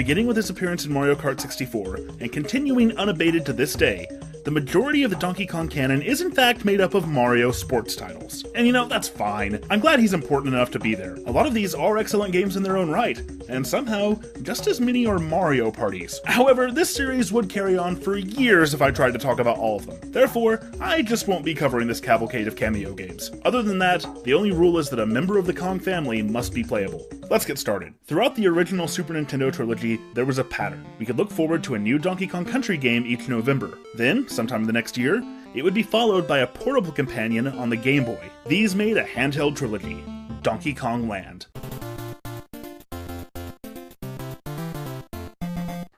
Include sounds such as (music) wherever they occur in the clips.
Beginning with his appearance in Mario Kart 64 and continuing unabated to this day, the majority of the Donkey Kong canon is in fact made up of Mario sports titles. And you know, that's fine. I'm glad he's important enough to be there. A lot of these are excellent games in their own right, and somehow, just as many are Mario parties. (laughs) However, this series would carry on for years if I tried to talk about all of them. Therefore, I just won't be covering this cavalcade of cameo games. Other than that, the only rule is that a member of the Kong family must be playable. Let's get started. Throughout the original Super Nintendo trilogy, there was a pattern. We could look forward to a new Donkey Kong Country game each November. Then, sometime the next year, it would be followed by a portable companion on the Game Boy. These made a handheld trilogy Donkey Kong Land.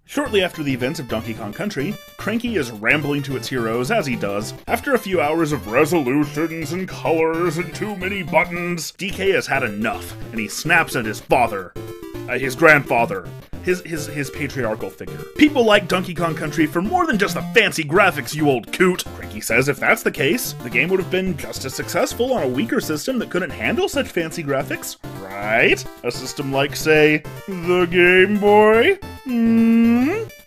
Shortly after the events of Donkey Kong Country, Cranky is rambling to its heroes, as he does. After a few hours of resolutions and colors and too many buttons, DK has had enough, and he snaps at his father. Uh, his grandfather. His, his, his patriarchal figure. People like Donkey Kong Country for more than just the fancy graphics, you old coot! Cranky says if that's the case, the game would have been just as successful on a weaker system that couldn't handle such fancy graphics, right? A system like, say, the Game Boy? Hmm?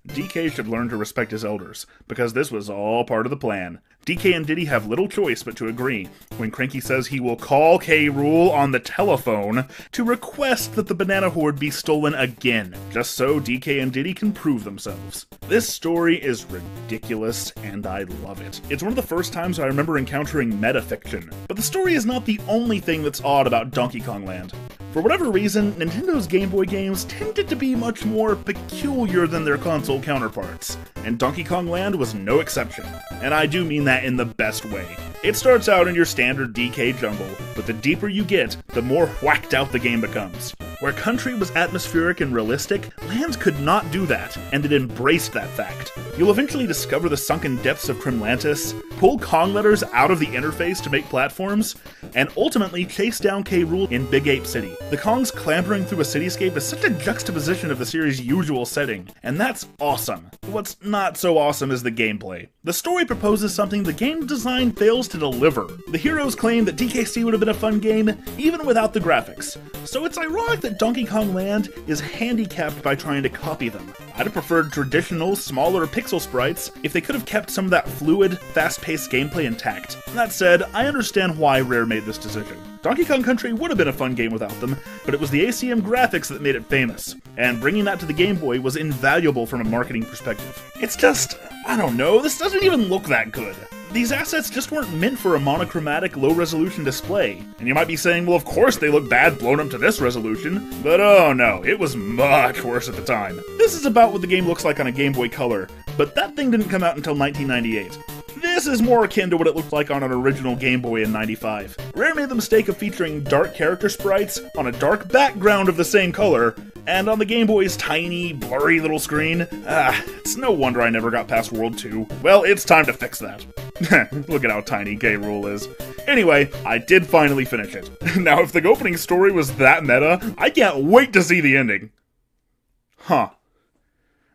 DK should learn to respect his elders, because this was all part of the plan. DK and Diddy have little choice but to agree when Cranky says he will call K. Rool on the telephone to request that the banana hoard be stolen again, just so DK and Diddy can prove themselves. This story is ridiculous, and I love it. It's one of the first times I remember encountering metafiction, but the story is not the only thing that's odd about Donkey Kong Land. For whatever reason, Nintendo's Game Boy games tended to be much more peculiar than their console counterparts, and Donkey Kong Land was no exception. And I do mean that in the best way. It starts out in your standard DK jungle, but the deeper you get, the more whacked out the game becomes. Where country was atmospheric and realistic, Lands could not do that, and it embraced that fact. You'll eventually discover the sunken depths of Kremlantis, pull Kong letters out of the interface to make platforms, and ultimately chase down K. Rool in Big Ape City. The Kongs clambering through a cityscape is such a juxtaposition of the series' usual setting, and that's awesome. What's not so awesome is the gameplay. The story proposes something the game design fails to deliver. The heroes claim that DKC would have been a fun game even without the graphics, so it's ironic that Donkey Kong Land is handicapped by trying to copy them. I'd have preferred traditional, smaller pixel sprites if they could have kept some of that fluid, fast-paced gameplay intact. That said, I understand why Rare made this decision. Donkey Kong Country would have been a fun game without them, but it was the ACM graphics that made it famous, and bringing that to the Game Boy was invaluable from a marketing perspective. It's just, I don't know, this doesn't even look that good. These assets just weren't meant for a monochromatic, low resolution display. And you might be saying, well, of course they look bad blown up to this resolution. But oh no, it was much worse at the time. This is about what the game looks like on a Game Boy Color, but that thing didn't come out until 1998. This is more akin to what it looked like on an original Game Boy in 95. Rare made the mistake of featuring dark character sprites on a dark background of the same color, and on the Game Boy's tiny, blurry little screen. Ah, it's no wonder I never got past World 2. Well, it's time to fix that. (laughs) Look at how tiny K. Rool is. Anyway, I did finally finish it. (laughs) now, if the opening story was that meta, I can't wait to see the ending. Huh.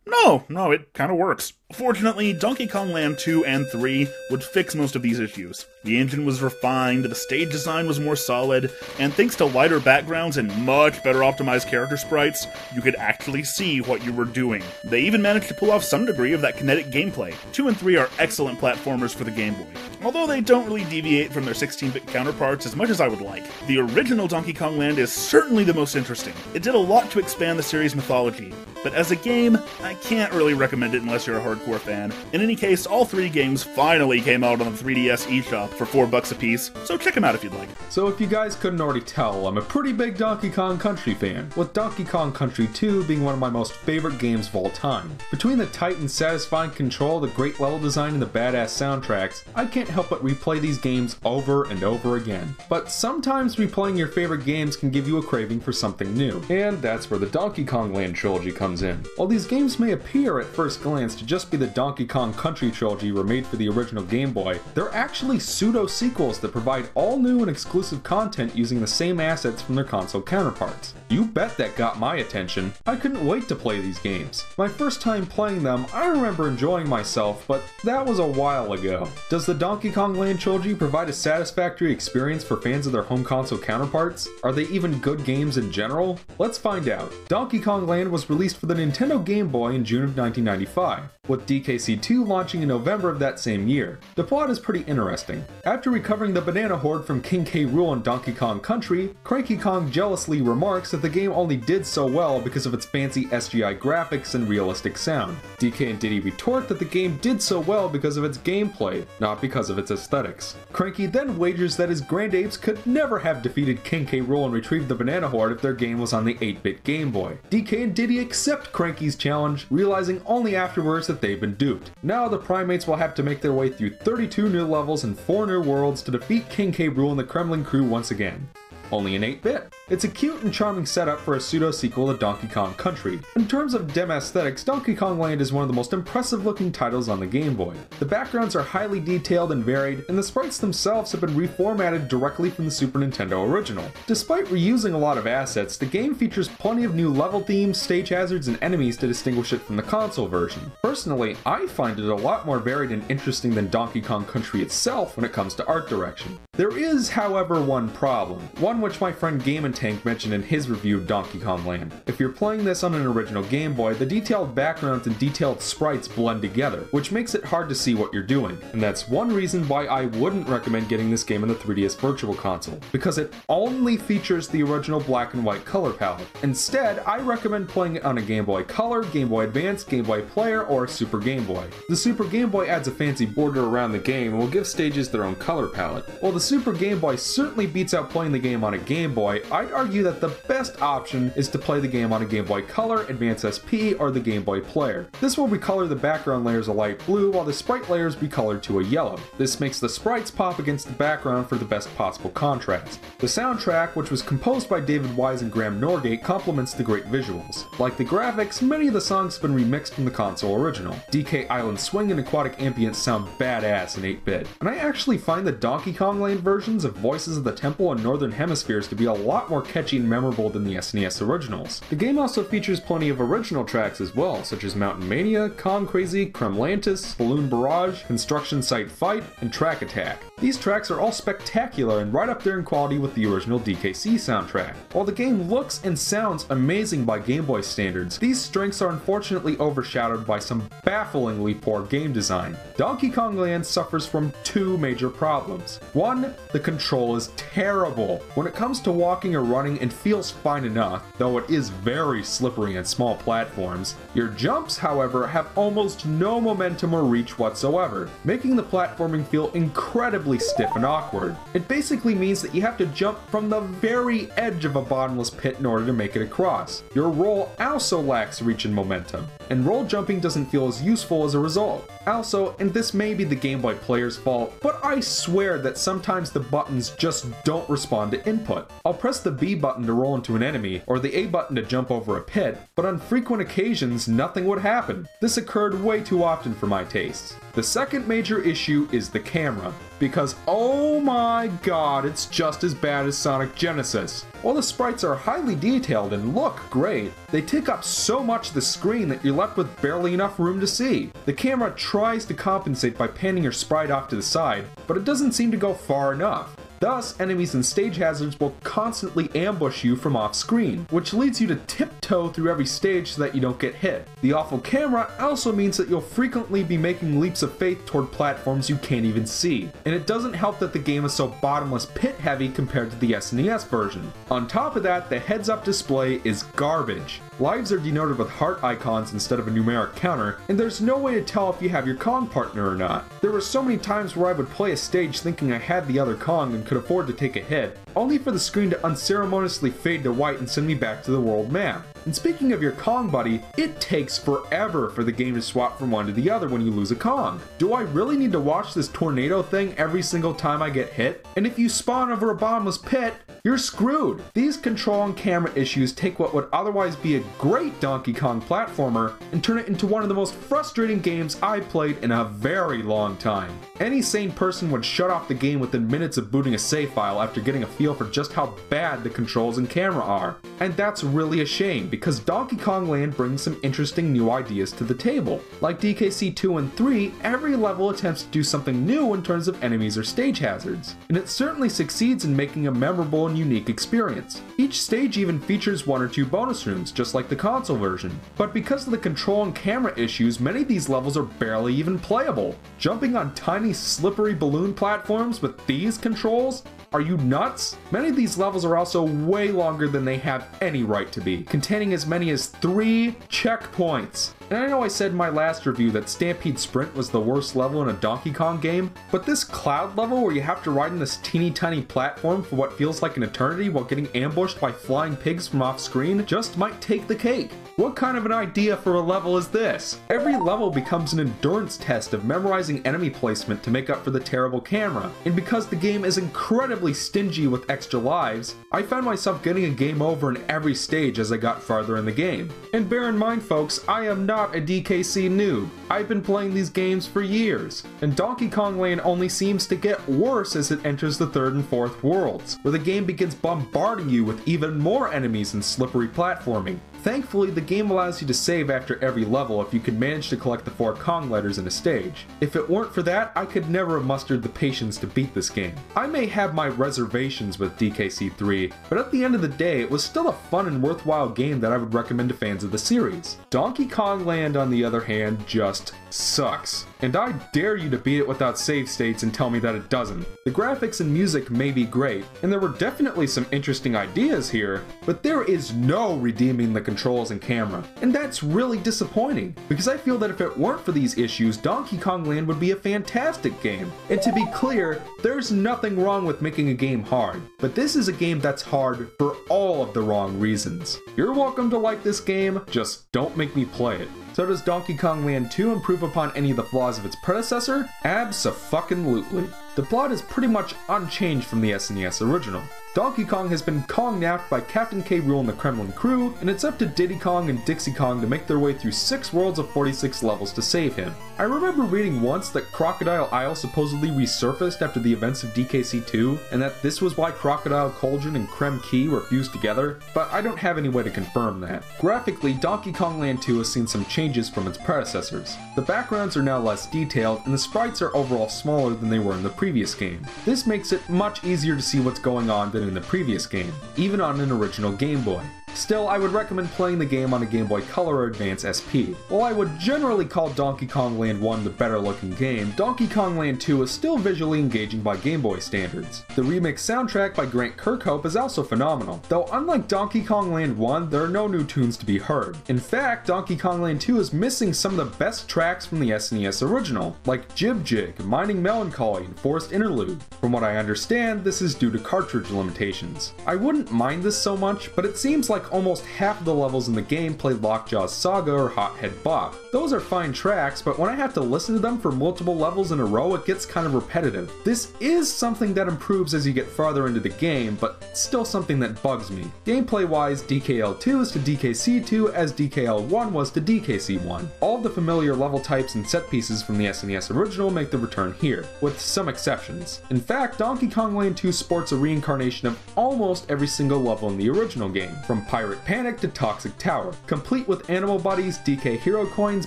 No, no, it kind of works. Fortunately, Donkey Kong Land 2 and 3 would fix most of these issues. The engine was refined, the stage design was more solid, and thanks to lighter backgrounds and much better optimized character sprites, you could actually see what you were doing. They even managed to pull off some degree of that kinetic gameplay. 2 and 3 are excellent platformers for the Game Boy, although they don't really deviate from their 16-bit counterparts as much as I would like. The original Donkey Kong Land is certainly the most interesting. It did a lot to expand the series' mythology, but as a game, I can't really recommend it unless you're a hardcore fan. In any case, all three games finally came out on the 3DS eShop for 4 bucks a piece, so check them out if you'd like. So if you guys couldn't already tell, I'm a pretty big Donkey Kong Country fan, with Donkey Kong Country 2 being one of my most favorite games of all time. Between the tight and satisfying control, the great level design, and the badass soundtracks, I can't help but replay these games over and over again. But sometimes replaying your favorite games can give you a craving for something new, and that's where the Donkey Kong Land trilogy comes in. While these games may appear at first glance to just be the Donkey Kong Country trilogy were made for the original Game Boy, they're actually pseudo sequels that provide all new and exclusive content using the same assets from their console counterparts. You bet that got my attention. I couldn't wait to play these games. My first time playing them, I remember enjoying myself, but that was a while ago. Does the Donkey Kong Land trilogy provide a satisfactory experience for fans of their home console counterparts? Are they even good games in general? Let's find out. Donkey Kong Land was released for the Nintendo Game Boy in June of 1995, with DKC2 launching in November of that same year. The plot is pretty interesting. After recovering the banana hoard from King K. Rool in Donkey Kong Country, Cranky Kong jealously remarks that the game only did so well because of its fancy SGI graphics and realistic sound. DK and Diddy retort that the game did so well because of its gameplay, not because of its aesthetics. Cranky then wagers that his grandapes could never have defeated King K. Rool and retrieved the banana hoard if their game was on the 8-bit Game Boy. DK and Diddy accept Cranky's challenge, realizing only afterwards that they've been duped. Now the primates will have to make their way through 32 new levels and 4 new worlds to defeat King K. Rool and the Kremling crew once again only in 8-bit. It's a cute and charming setup for a pseudo-sequel to Donkey Kong Country. In terms of dem aesthetics, Donkey Kong Land is one of the most impressive looking titles on the Game Boy. The backgrounds are highly detailed and varied, and the sprites themselves have been reformatted directly from the Super Nintendo original. Despite reusing a lot of assets, the game features plenty of new level themes, stage hazards, and enemies to distinguish it from the console version. Personally, I find it a lot more varied and interesting than Donkey Kong Country itself when it comes to art direction. There is, however, one problem, one which my friend Game and Tank mentioned in his review of Donkey Kong Land. If you're playing this on an original Game Boy, the detailed backgrounds and detailed sprites blend together, which makes it hard to see what you're doing. And that's one reason why I wouldn't recommend getting this game on the 3DS Virtual Console, because it only features the original black and white color palette. Instead, I recommend playing it on a Game Boy Color, Game Boy Advance, Game Boy Player, or Super Game Boy. The Super Game Boy adds a fancy border around the game and will give stages their own color palette, while the Super Game Boy certainly beats out playing the game on a Game Boy, I'd argue that the best option is to play the game on a Game Boy Color, Advance SP, or the Game Boy Player. This will recolor the background layers a light blue while the sprite layers be colored to a yellow. This makes the sprites pop against the background for the best possible contrast. The soundtrack, which was composed by David Wise and Graham Norgate, complements the great visuals. Like the graphics, many of the songs have been remixed from the console original. DK Island Swing and Aquatic Ambience sound badass in 8-bit, and I actually find the Donkey Kong Land versions of Voices of the Temple and Northern Hemispheres to be a lot more catchy and memorable than the SNES originals. The game also features plenty of original tracks as well, such as Mountain Mania, Kong Crazy, Kremlantis, Balloon Barrage, Construction Site Fight, and Track Attack. These tracks are all spectacular and right up there in quality with the original DKC soundtrack. While the game looks and sounds amazing by Game Boy standards, these strengths are unfortunately overshadowed by some bafflingly poor game design. Donkey Kong Land suffers from two major problems. One, the control is terrible. When it comes to walking or running, it feels fine enough, though it is very slippery in small platforms. Your jumps, however, have almost no momentum or reach whatsoever, making the platforming feel incredibly incredibly stiff and awkward. It basically means that you have to jump from the very edge of a bottomless pit in order to make it across. Your roll also lacks reach and momentum, and roll jumping doesn't feel as useful as a result. Also, and this may be the Game Boy player's fault, but I swear that sometimes the buttons just don't respond to input. I'll press the B button to roll into an enemy, or the A button to jump over a pit, but on frequent occasions, nothing would happen. This occurred way too often for my tastes. The second major issue is the camera, because oh my god, it's just as bad as Sonic Genesis. While the sprites are highly detailed and look great, they take up so much of the screen that you're left with barely enough room to see. The camera tries to compensate by panning your sprite off to the side, but it doesn't seem to go far enough. Thus, enemies and stage hazards will constantly ambush you from off screen, which leads you to tiptoe through every stage so that you don't get hit. The awful camera also means that you'll frequently be making leaps of faith toward platforms you can't even see, and it doesn't help that the game is so bottomless pit heavy compared to the SNES version. On top of that, the heads up display is garbage. Lives are denoted with heart icons instead of a numeric counter, and there's no way to tell if you have your Kong partner or not. There were so many times where I would play a stage thinking I had the other Kong and could afford to take a hit, only for the screen to unceremoniously fade to white and send me back to the world map. And speaking of your Kong buddy, it takes forever for the game to swap from one to the other when you lose a Kong. Do I really need to watch this tornado thing every single time I get hit? And if you spawn over a bottomless pit, you're screwed. These control and camera issues take what would otherwise be a great Donkey Kong platformer and turn it into one of the most frustrating games I've played in a very long time. Any sane person would shut off the game within minutes of booting a save file after getting a feel for just how bad the controls and camera are. And that's really a shame because Donkey Kong Land brings some interesting new ideas to the table. Like DKC 2 and 3, every level attempts to do something new in terms of enemies or stage hazards, and it certainly succeeds in making a memorable unique experience. Each stage even features one or two bonus rooms, just like the console version. But because of the control and camera issues, many of these levels are barely even playable. Jumping on tiny slippery balloon platforms with these controls are you nuts? Many of these levels are also way longer than they have any right to be, containing as many as three checkpoints. And I know I said in my last review that Stampede Sprint was the worst level in a Donkey Kong game, but this cloud level where you have to ride in this teeny tiny platform for what feels like an eternity while getting ambushed by flying pigs from off screen just might take the cake. What kind of an idea for a level is this? Every level becomes an endurance test of memorizing enemy placement to make up for the terrible camera, and because the game is incredibly stingy with extra lives, I found myself getting a game over in every stage as I got farther in the game. And bear in mind folks, I am not a DKC noob. I've been playing these games for years, and Donkey Kong Land only seems to get worse as it enters the third and fourth worlds, where the game begins bombarding you with even more enemies and slippery platforming. Thankfully, the game allows you to save after every level if you can manage to collect the four Kong letters in a stage. If it weren't for that, I could never have mustered the patience to beat this game. I may have my reservations with DKC 3, but at the end of the day, it was still a fun and worthwhile game that I would recommend to fans of the series. Donkey Kong Land, on the other hand, just sucks. And I dare you to beat it without save states and tell me that it doesn't. The graphics and music may be great, and there were definitely some interesting ideas here, but there is no redeeming the controls and camera. And that's really disappointing, because I feel that if it weren't for these issues, Donkey Kong Land would be a fantastic game. And to be clear, there's nothing wrong with making a game hard, but this is a game that's hard for all of the wrong reasons. You're welcome to like this game, just don't make me play it. So does Donkey Kong Land 2 improve upon any of the flaws of its predecessor? Abso-fucking-lutely. The plot is pretty much unchanged from the SNES original. Donkey Kong has been Kong-napped by Captain K. Rool and the Kremling crew, and it's up to Diddy Kong and Dixie Kong to make their way through 6 worlds of 46 levels to save him. I remember reading once that Crocodile Isle supposedly resurfaced after the events of DKC 2, and that this was why Crocodile Cauldron and Krem Quay were fused together, but I don't have any way to confirm that. Graphically, Donkey Kong Land 2 has seen some changes from its predecessors. The backgrounds are now less detailed, and the sprites are overall smaller than they were in the previous game. This makes it much easier to see what's going on than in the previous game, even on an original Game Boy. Still, I would recommend playing the game on a Game Boy Color or Advance SP. While I would generally call Donkey Kong Land 1 the better looking game, Donkey Kong Land 2 is still visually engaging by Game Boy standards. The remix soundtrack by Grant Kirkhope is also phenomenal, though unlike Donkey Kong Land 1, there are no new tunes to be heard. In fact, Donkey Kong Land 2 is missing some of the best tracks from the SNES original, like Jib Jig, Mining Melancholy, and Forest Interlude. From what I understand, this is due to cartridge limitations. I wouldn't mind this so much, but it seems like like almost half of the levels in the game play Lockjaw's Saga or Hothead Bop. Those are fine tracks, but when I have to listen to them for multiple levels in a row, it gets kind of repetitive. This is something that improves as you get farther into the game, but still something that bugs me. Gameplay wise, DKL2 is to DKC2 as DKL1 was to DKC1. All the familiar level types and set pieces from the SNES original make the return here, with some exceptions. In fact, Donkey Kong Land 2 sports a reincarnation of almost every single level in the original game, from Pirate Panic to Toxic Tower, complete with animal buddies, DK hero coins,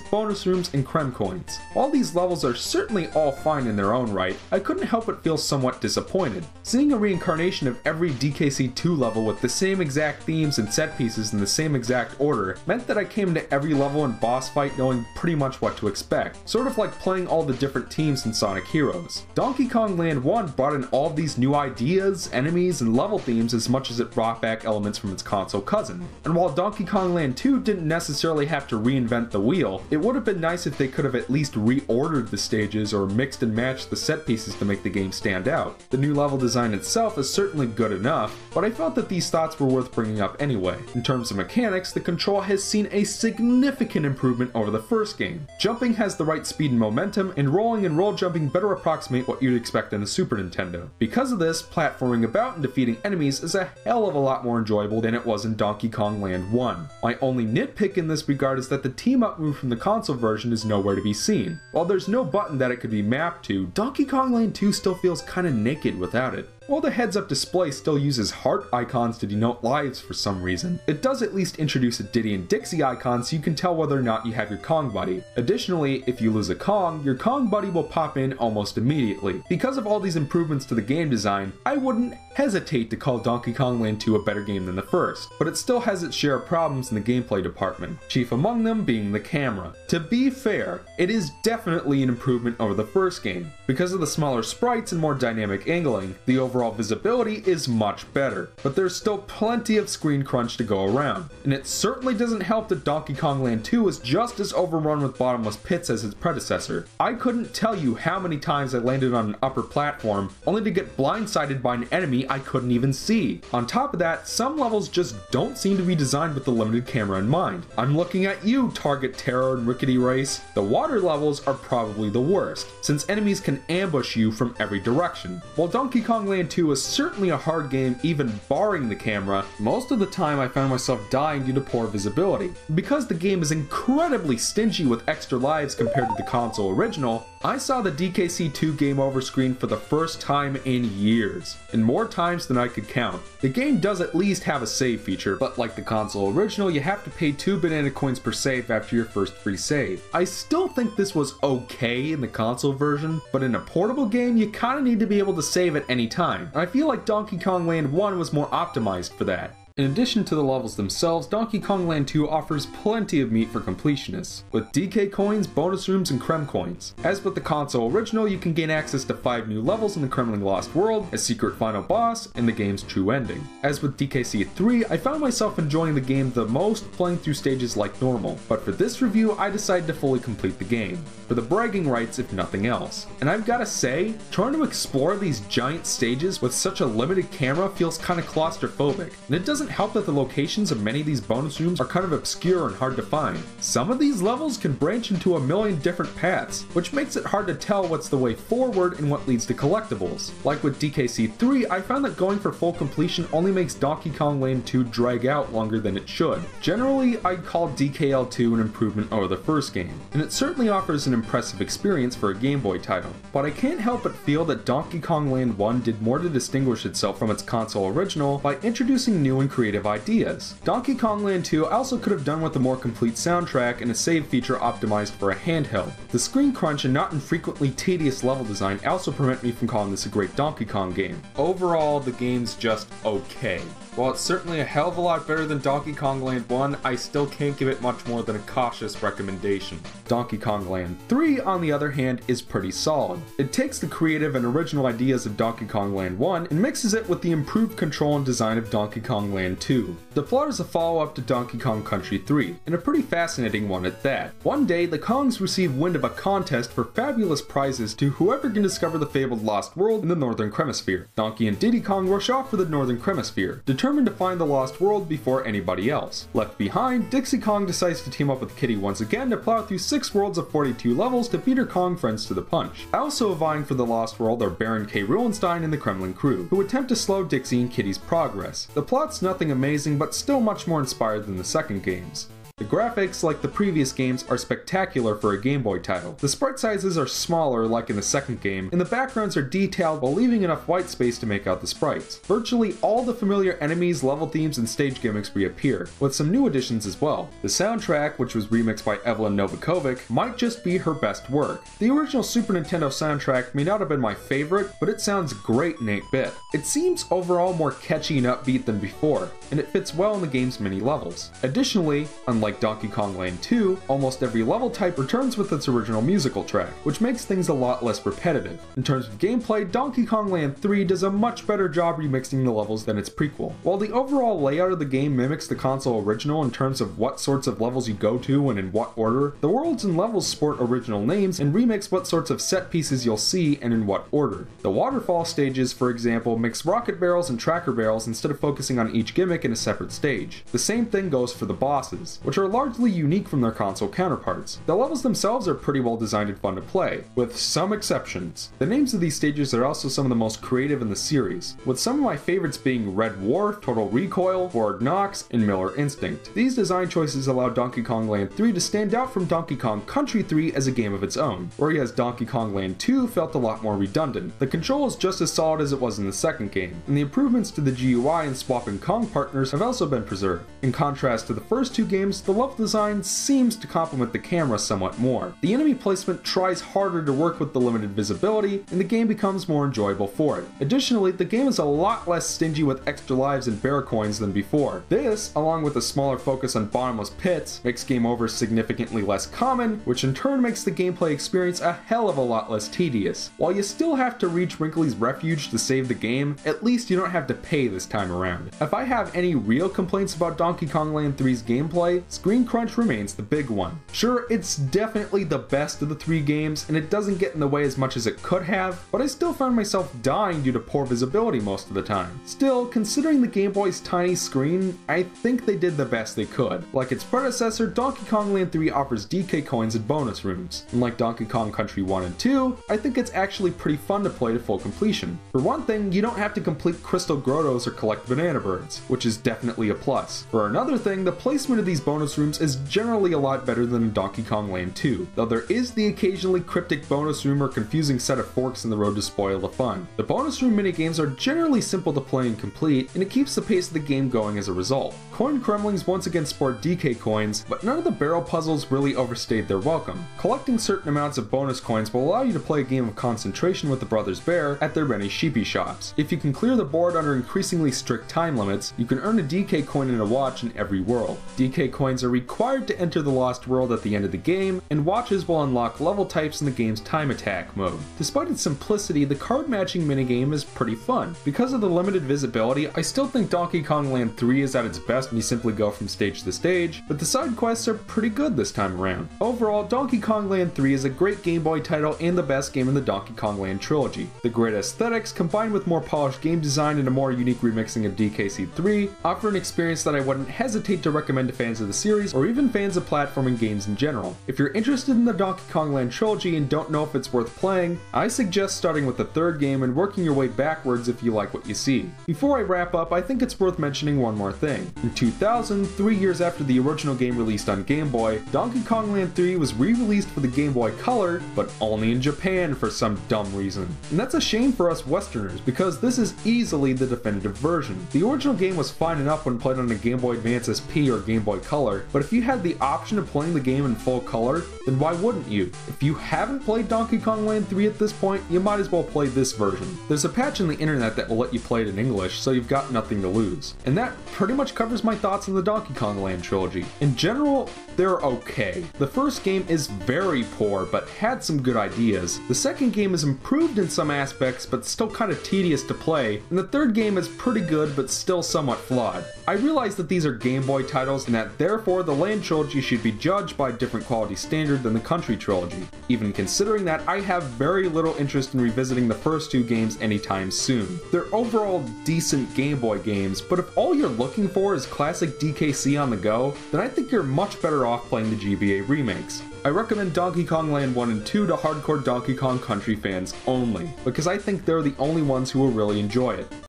bonus rooms, and Krem coins. While these levels are certainly all fine in their own right, I couldn't help but feel somewhat disappointed. Seeing a reincarnation of every DKC2 level with the same exact themes and set pieces in the same exact order meant that I came to every level and boss fight knowing pretty much what to expect, sort of like playing all the different teams in Sonic Heroes. Donkey Kong Land 1 brought in all these new ideas, enemies, and level themes as much as it brought back elements from its console cousin. And while Donkey Kong Land 2 didn't necessarily have to reinvent the wheel, it would have been nice if they could have at least reordered the stages or mixed and matched the set pieces to make the game stand out. The new level design itself is certainly good enough, but I felt that these thoughts were worth bringing up anyway. In terms of mechanics, the control has seen a significant improvement over the first game. Jumping has the right speed and momentum, and rolling and roll jumping better approximate what you'd expect in the Super Nintendo. Because of this, platforming about and defeating enemies is a hell of a lot more enjoyable than it was in Donkey Kong Land 1. My only nitpick in this regard is that the team up move from the console version is nowhere to be seen. While there's no button that it could be mapped to, Donkey Kong Land 2 still feels kinda naked without it. While the heads up display still uses heart icons to denote lives for some reason, it does at least introduce a Diddy and Dixie icon so you can tell whether or not you have your Kong buddy. Additionally, if you lose a Kong, your Kong buddy will pop in almost immediately. Because of all these improvements to the game design, I wouldn't hesitate to call Donkey Kong Land 2 a better game than the first, but it still has its share of problems in the gameplay department, chief among them being the camera. To be fair, it is definitely an improvement over the first game. Because of the smaller sprites and more dynamic angling, the overall visibility is much better, but there's still plenty of screen crunch to go around. And it certainly doesn't help that Donkey Kong Land 2 is just as overrun with bottomless pits as its predecessor. I couldn't tell you how many times I landed on an upper platform only to get blindsided by an enemy I couldn't even see. On top of that, some levels just don't seem to be designed with the limited camera in mind. I'm looking at you, Target Terror and Rickety Race. The water levels are probably the worst, since enemies can ambush you from every direction. While Donkey Kong Land 2 was certainly a hard game even barring the camera, most of the time I found myself dying due to poor visibility. Because the game is incredibly stingy with extra lives compared to the console original, I saw the DKC2 game over screen for the first time in years, and more times than I could count. The game does at least have a save feature, but like the console original, you have to pay 2 banana coins per save after your first free save. I still think this was okay in the console version, but in a portable game, you kinda need to be able to save at any time. I feel like Donkey Kong Land 1 was more optimized for that. In addition to the levels themselves, Donkey Kong Land 2 offers plenty of meat for completionists, with DK coins, bonus rooms, and Krem coins. As with the console original, you can gain access to 5 new levels in the Kremling Lost World, a secret final boss, and the game's true ending. As with DKC 3, I found myself enjoying the game the most playing through stages like normal, but for this review I decided to fully complete the game, for the bragging rights if nothing else. And I've gotta say, trying to explore these giant stages with such a limited camera feels kinda claustrophobic, and it doesn't doesn't help that the locations of many of these bonus rooms are kind of obscure and hard to find. Some of these levels can branch into a million different paths, which makes it hard to tell what's the way forward and what leads to collectibles. Like with DKC 3, I found that going for full completion only makes Donkey Kong Land 2 drag out longer than it should. Generally, I'd call DKL2 an improvement over the first game, and it certainly offers an impressive experience for a Game Boy title. But I can't help but feel that Donkey Kong Land 1 did more to distinguish itself from its console original by introducing new and creative ideas. Donkey Kong Land 2 also could have done with a more complete soundtrack and a save feature optimized for a handheld. The screen crunch and not infrequently tedious level design also prevent me from calling this a great Donkey Kong game. Overall, the game's just okay. While it's certainly a hell of a lot better than Donkey Kong Land 1, I still can't give it much more than a cautious recommendation. Donkey Kong Land 3, on the other hand, is pretty solid. It takes the creative and original ideas of Donkey Kong Land 1 and mixes it with the improved control and design of Donkey Kong Land 2. The plot is a follow-up to Donkey Kong Country 3, and a pretty fascinating one at that. One day, the Kongs receive wind of a contest for fabulous prizes to whoever can discover the fabled Lost World in the Northern Kremisphere. Donkey and Diddy Kong rush off for the Northern Kremisphere, determined to find the Lost World before anybody else. Left behind, Dixie Kong decides to team up with Kiddy once again to plow through 6 worlds of 42 levels to beat her Kong friends to the punch. Also vying for the Lost World are Baron K. Roolenstein and the Kremling crew, who attempt to slow Dixie and Kiddy's progress. The plot's nothing amazing, but still much more inspired than the second games. The graphics, like the previous games, are spectacular for a Game Boy title. The sprite sizes are smaller like in the second game, and the backgrounds are detailed while leaving enough white space to make out the sprites. Virtually all the familiar enemies, level themes, and stage gimmicks reappear, with some new additions as well. The soundtrack, which was remixed by Eveline Novakovic, might just be her best work. The original Super Nintendo soundtrack may not have been my favorite, but it sounds great in 8-bit. It seems overall more catchy and upbeat than before, and it fits well in the game's many levels. Additionally, unlike Unlike Donkey Kong Land 2, almost every level type returns with its original musical track, which makes things a lot less repetitive. In terms of gameplay, Donkey Kong Land 3 does a much better job remixing the levels than its prequel. While the overall layout of the game mimics the console original in terms of what sorts of levels you go to and in what order, the worlds and levels sport original names and remix what sorts of set pieces you'll see and in what order. The waterfall stages, for example, mix rocket barrels and tracker barrels instead of focusing on each gimmick in a separate stage. The same thing goes for the bosses, which are largely unique from their console counterparts. The levels themselves are pretty well designed and fun to play, with some exceptions. The names of these stages are also some of the most creative in the series, with some of my favorites being Red Wharf, Total Recoil, Ford Knox, and Miller Instinct. These design choices allow Donkey Kong Land 3 to stand out from Donkey Kong Country 3 as a game of its own, whereas Donkey Kong Land 2 felt a lot more redundant. The control is just as solid as it was in the second game, and the improvements to the GUI and swapping Kong partners have also been preserved. In contrast to the first two games, the level design seems to complement the camera somewhat more. The enemy placement tries harder to work with the limited visibility, and the game becomes more enjoyable for it. Additionally, the game is a lot less stingy with extra lives and bear coins than before. This, along with a smaller focus on bottomless pits, makes game over significantly less common, which in turn makes the gameplay experience a hell of a lot less tedious. While you still have to reach Wrinkly's refuge to save the game, at least you don't have to pay this time around. If I have any real complaints about Donkey Kong Land 3's gameplay, screen crunch remains the big one. Sure, it's definitely the best of the three games, and it doesn't get in the way as much as it could have, but I still found myself dying due to poor visibility most of the time. Still, considering the Game Boy's tiny screen, I think they did the best they could. Like its predecessor, Donkey Kong Land 3 offers DK coins and bonus rooms. Unlike Donkey Kong Country 1 and 2, I think it's actually pretty fun to play to full completion. For one thing, you don't have to complete Crystal Grottos or collect banana birds, which is definitely a plus. For another thing, the placement of these bonus rooms is generally a lot better than Donkey Kong Land 2, though there is the occasionally cryptic bonus room or confusing set of forks in the road to spoil the fun. The bonus room minigames are generally simple to play and complete, and it keeps the pace of the game going as a result. Coin crumblings once again sport DK coins, but none of the barrel puzzles really overstayed their welcome. Collecting certain amounts of bonus coins will allow you to play a game of concentration with the Brothers Bear at their many sheepy shops. If you can clear the board under increasingly strict time limits, you can earn a DK coin and a watch in every world. DK coins are required to enter the Lost World at the end of the game, and watches will unlock level types in the game's time attack mode. Despite its simplicity, the card matching minigame is pretty fun. Because of the limited visibility, I still think Donkey Kong Land 3 is at its best when you simply go from stage to stage, but the side quests are pretty good this time around. Overall, Donkey Kong Land 3 is a great Game Boy title and the best game in the Donkey Kong Land trilogy. The great aesthetics, combined with more polished game design and a more unique remixing of DKC3, offer an experience that I wouldn't hesitate to recommend to fans of the series or even fans of platforming games in general. If you're interested in the Donkey Kong Land trilogy and don't know if it's worth playing, I suggest starting with the third game and working your way backwards if you like what you see. Before I wrap up, I think it's worth mentioning one more thing. In 2000, three years after the original game released on Game Boy, Donkey Kong Land 3 was re-released for the Game Boy Color, but only in Japan for some dumb reason. And that's a shame for us Westerners, because this is easily the definitive version. The original game was fine enough when played on a Game Boy Advance SP or Game Boy Color, but if you had the option of playing the game in full color, then why wouldn't you? If you haven't played Donkey Kong Land 3 at this point, you might as well play this version. There's a patch on the internet that will let you play it in English, so you've got nothing to lose. And that pretty much covers my thoughts on the Donkey Kong Land trilogy. In general, they're okay. The first game is very poor, but had some good ideas. The second game is improved in some aspects, but still kind of tedious to play. And the third game is pretty good, but still somewhat flawed. I realize that these are Game Boy titles and that therefore the Land trilogy should be judged by a different quality standard than the Country trilogy. Even considering that, I have very little interest in revisiting the first two games anytime soon. They're overall decent Game Boy games, but if all you're looking for is classic DKC on the go, then I think you're much off playing the GBA remakes. I recommend Donkey Kong Land 1 and 2 to hardcore Donkey Kong Country fans only, because I think they're the only ones who will really enjoy it.